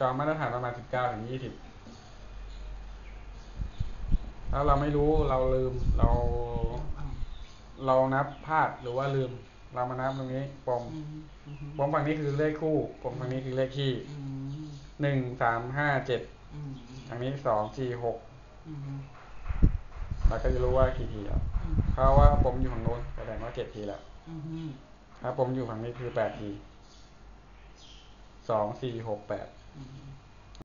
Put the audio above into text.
จองมาตรฐานประมาณสิบเก้าถึงยี่สิบแล้วเราไม่รู้เราลืมเราอ้าวเรานับพลาดหรือว่าลืม เรามานับตรงนี้ปมอืมอืมอืมปมฝั่งนี้คือเลขคู่ปมฝั่งนี้คือเลขคี่อืมหนึ่งสามห้าเจ็ดอืมทางนี้สองสี่หกอืมเราก็จะรู้ว่ากี่ทีแล้วอืมเพราะว่าผมอยู่ฝั่งโน้นแสดงว่าเจ็ดทีแล้วอืมถ้าผมอยู่ฝั่งนี้คือแปดที สองสี่หกแปด